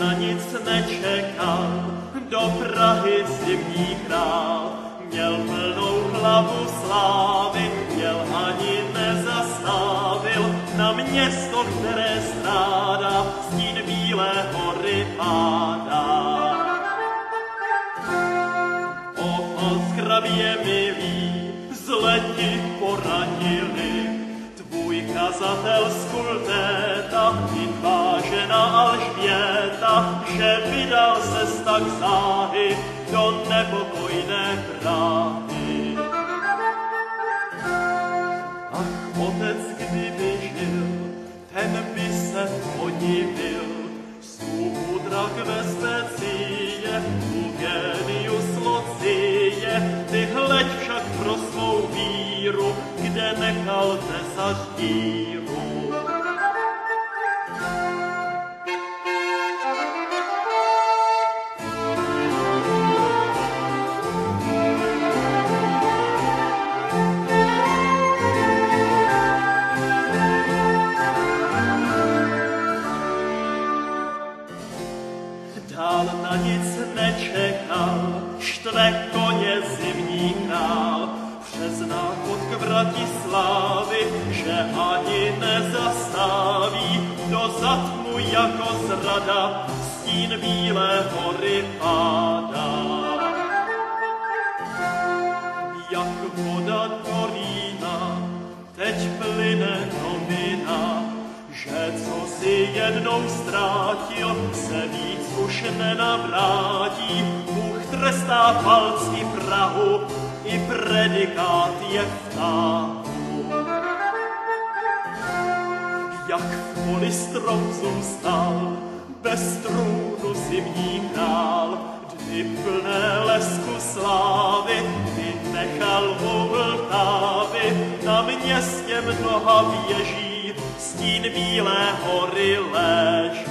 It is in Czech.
na nic nečekal, do Prahy zimní král. Měl plnou hlavu slávy, měl ani nezastavil na město, které strádá, stín bílé hory pádá. O, o zgrabě milý, zleti poradili, tvůj kazatel z kultéta i tvá žena Alžběta, že vydal se tak záhy do nepokojné Prahy. Ach, otec, kdyby žil, ten by se podivil, sluhu drak ve specie, tu genius locie, ty hleď však pro svou víru, kde nechal tesař díru. Dál na nic nečekal, štve koně zimní král, přes náchod k Vratislávy, že ani nezastaví, dozad mu jako zrada stín bílé hory pádá. Jak voda do teď plyne novina, že co si jednou ztrátil, se víc už nenavrátí. Bůh trestá palc i Prahu, i predikát je v táhu. Jak v poli strom zůstal, bez trůnu zimní král, dny plné lesku slávy, ty nechal u Vltávy, na městě mnoha věží, stín bílé hory leží.